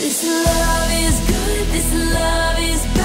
This love is good, this love is bad.